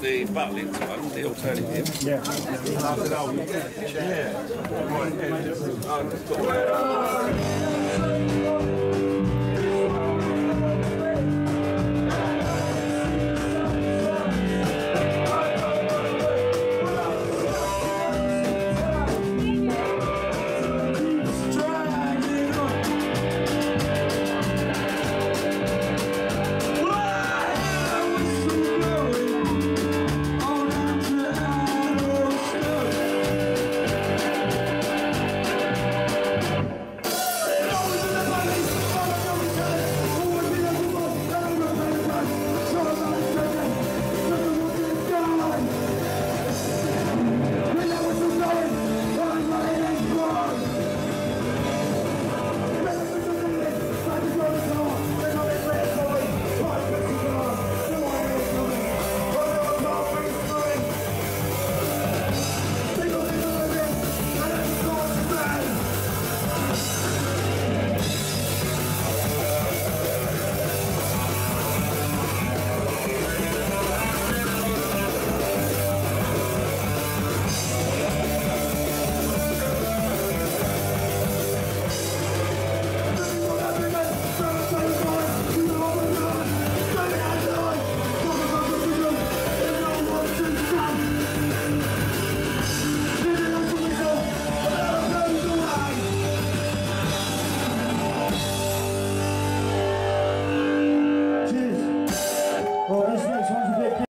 the Butlins one, the alternative. Yeah. Yeah. Oh,